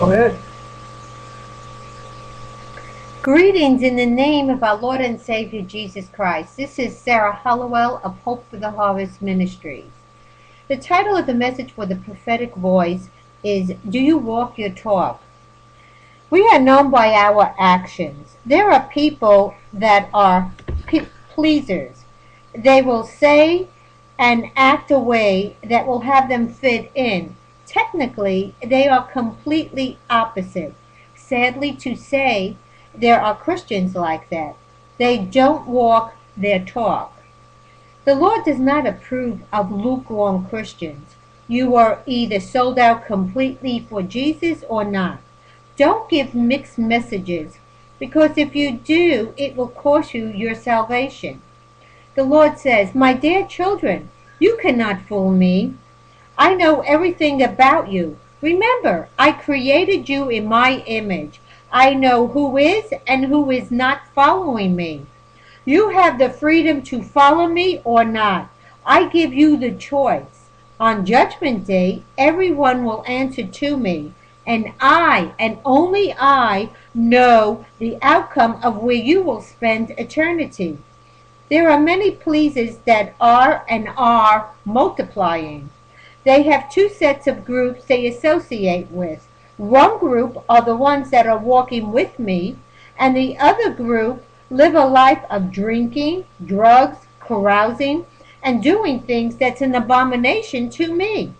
Go ahead. Greetings in the name of our Lord and Savior Jesus Christ. This is Sarah Hollowell of Hope for the Harvest Ministries. The title of the message for the prophetic voice is Do You Walk Your Talk? We are known by our actions. There are people that are pe- pleasers. They will say and act a way that will have them fit in. Technically, they are completely opposite. Sadly to say, there are Christians like that. They don't walk their talk. The Lord does not approve of lukewarm Christians. You are either sold out completely for Jesus or not. Don't give mixed messages because if you do, it will cost you your salvation. The Lord says, My dear children, you cannot fool me. I know everything about you. Remember, I created you in my image. I know who is and who is not following me. You have the freedom to follow me or not. I give you the choice. On Judgment Day, everyone will answer to me, and I, and only I, know the outcome of where you will spend eternity. There are many pleasers that are and are multiplying. They have two sets of groups they associate with. One group are the ones that are walking with me, and the other group live a life of drinking, drugs, carousing, and doing things that's an abomination to me.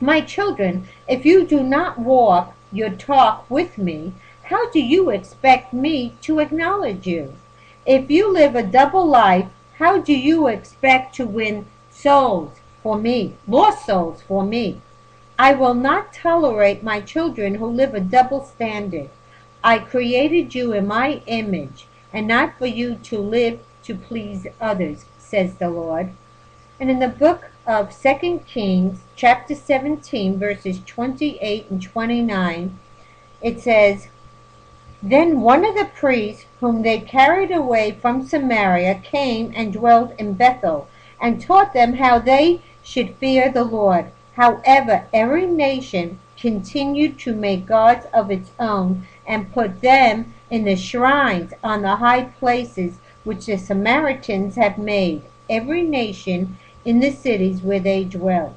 My children, if you do not walk your talk with me, how do you expect me to acknowledge you? If you live a double life, how do you expect to win souls for me, lost souls for me? I will not tolerate my children who live a double standard. I created you in my image, and not for you to live to please others, says the Lord. And in the book of Second Kings, chapter 17, verses 28 and 29, it says, Then one of the priests whom they carried away from Samaria came and dwelt in Bethel, and taught them how they should fear the Lord. However, every nation continued to make gods of its own and put them in the shrines on the high places which the Samaritans have made, every nation in the cities where they dwell.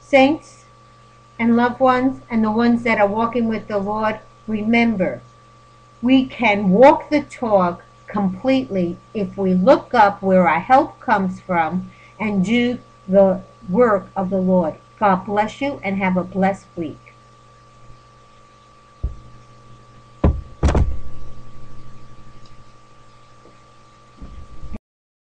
Saints and loved ones, and the ones that are walking with the Lord, remember, we can walk the talk completely if we look up where our help comes from and do the work of the Lord. God bless you and have a blessed week.